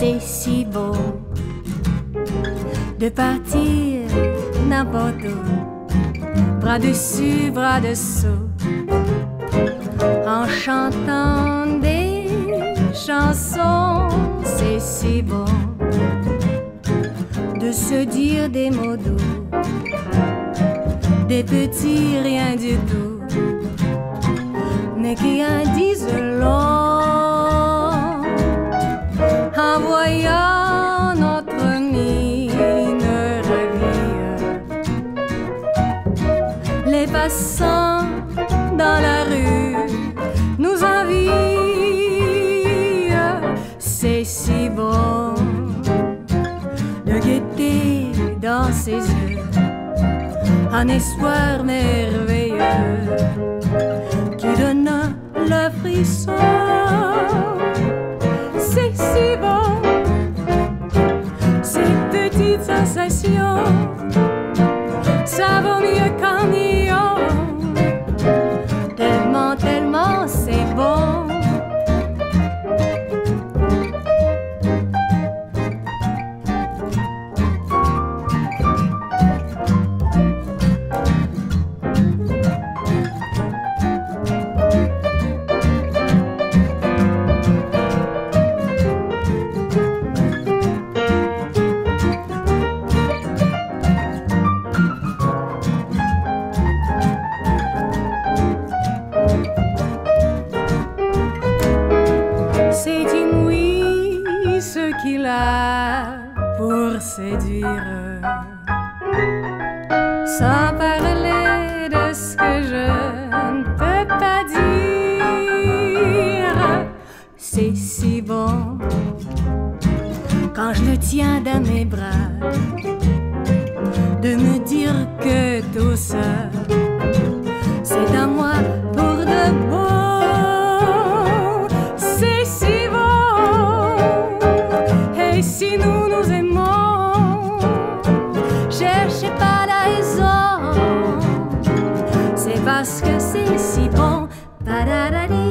c'est si beau de partir n'importe où, bras dessus, bras dessous, en chantant des chansons, c'est si beau de se dire des mots doux, des petits rien du tout, passants dans la rue nous envient, c'est si bon de guetter dans ses yeux un espoir merveilleux qui donne le frisson. C'est si bon, ces petites sensations, ça pour séduire, sans parler de ce que je ne peux pas dire. C'est si bon quand je le tiens dans mes bras, de me dire que tout ça parce que c'est si bon. Ba.